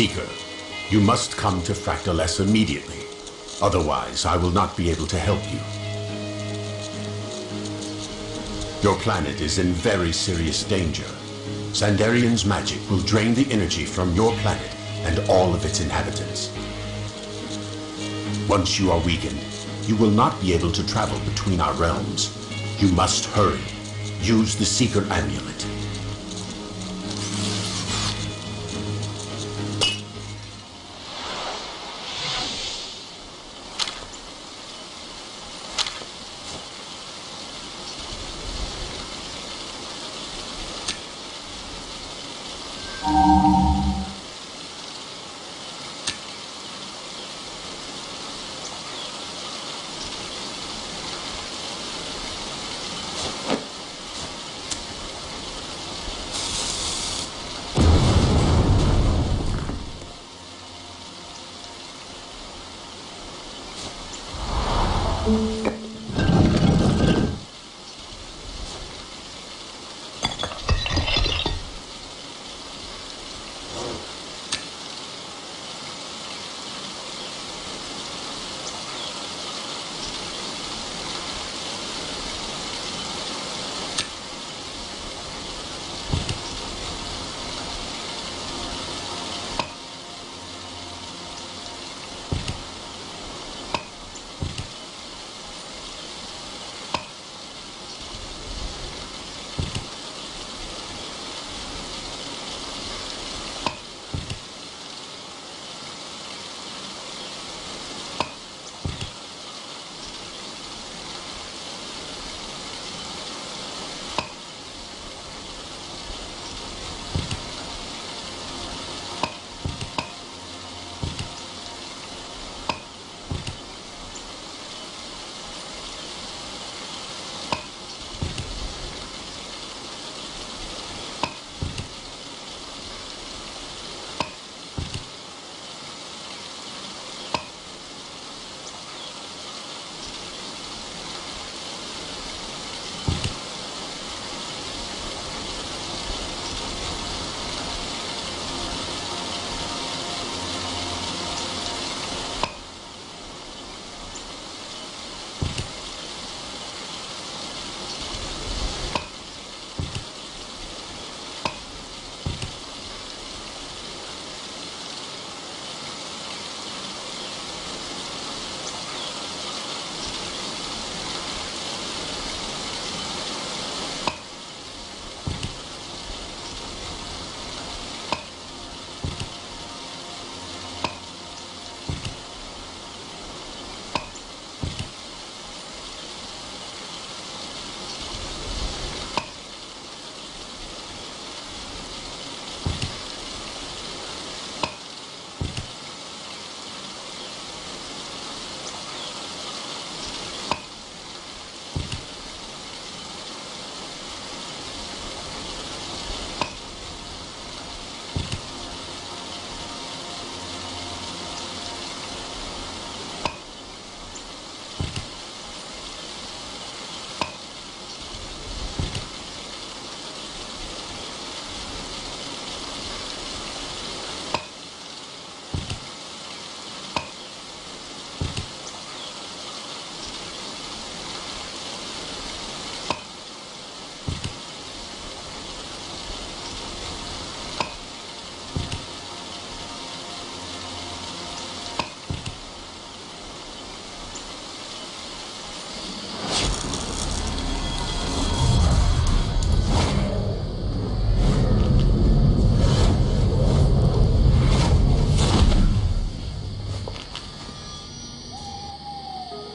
Seeker, you must come to Fractal S immediately. Otherwise, I will not be able to help you. Your planet is in very serious danger. Sandarian's magic will drain the energy from your planet and all of its inhabitants. Once you are weakened, you will not be able to travel between our realms. You must hurry. Use the Seeker Amulet.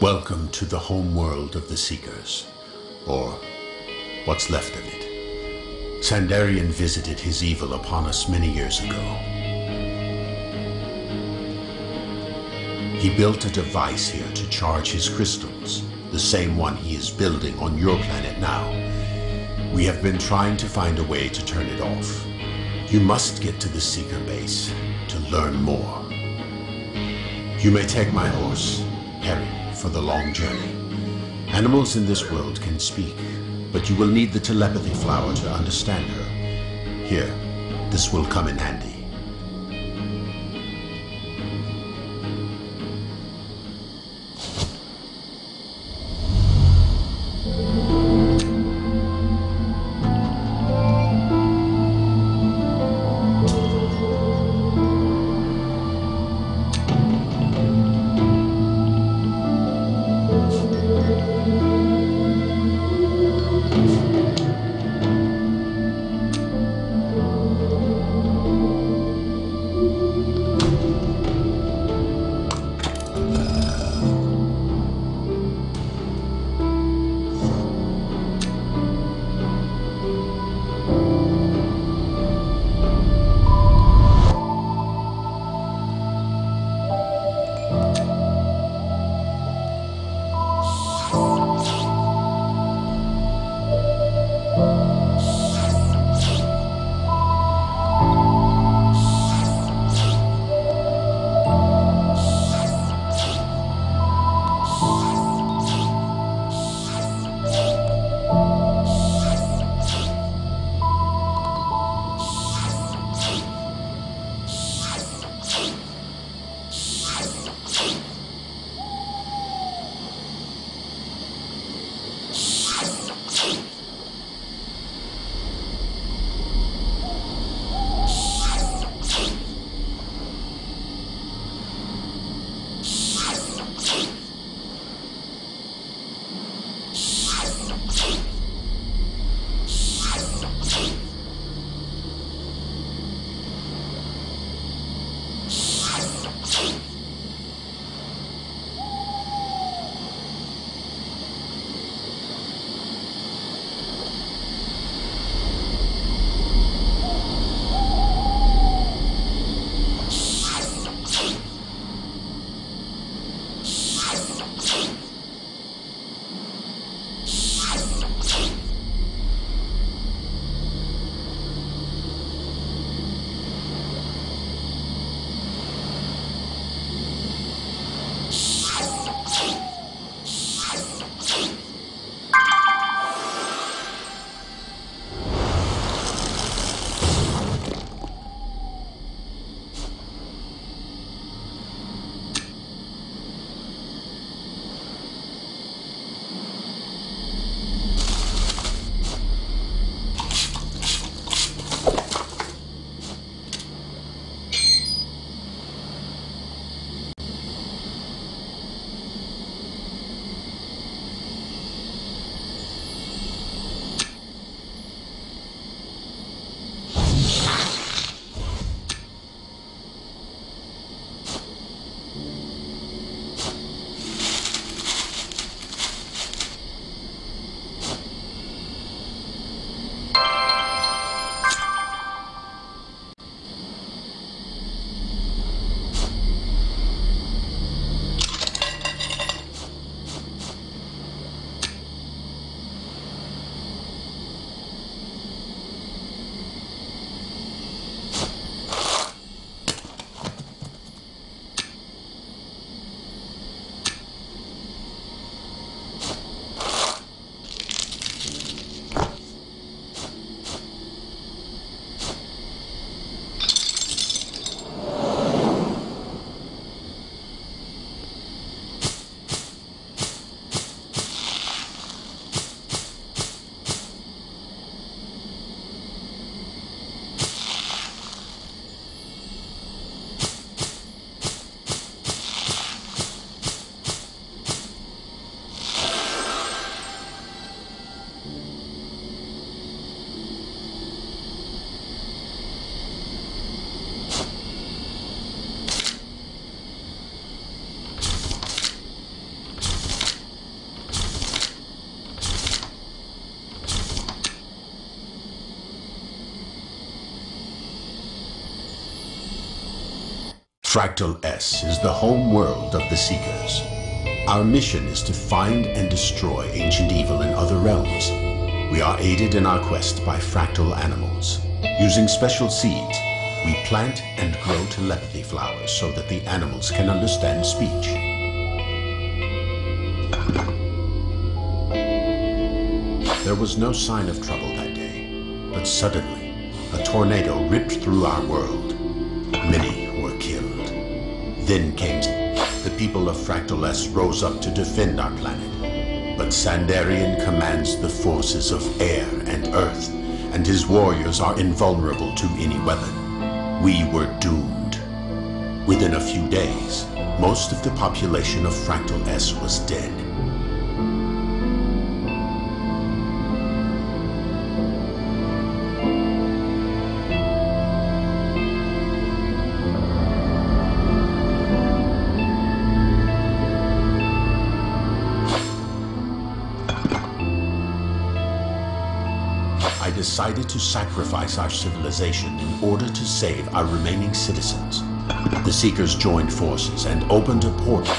Welcome to the home world of the Seekers, or what's left of it. Sandarian visited his evil upon us many years ago. He built a device here to charge his crystals, the same one he is building on your planet now. We have been trying to find a way to turn it off. You must get to the Seeker base to learn more. You may take my horse, Harry for the long journey. Animals in this world can speak, but you will need the telepathy flower to understand her. Here, this will come in handy. Fractal S is the home world of the Seekers. Our mission is to find and destroy ancient evil in other realms. We are aided in our quest by fractal animals. Using special seeds, we plant and grow telepathy flowers so that the animals can understand speech. There was no sign of trouble that day, but suddenly, a tornado ripped through our world. Many then came the people of Fractal S rose up to defend our planet. But Sandarian commands the forces of air and earth, and his warriors are invulnerable to any weapon. We were doomed. Within a few days, most of the population of Fractal S was dead. decided to sacrifice our civilization in order to save our remaining citizens. The Seekers joined forces and opened a portal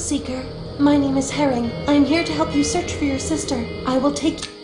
Seeker. My name is Herring. I am here to help you search for your sister. I will take.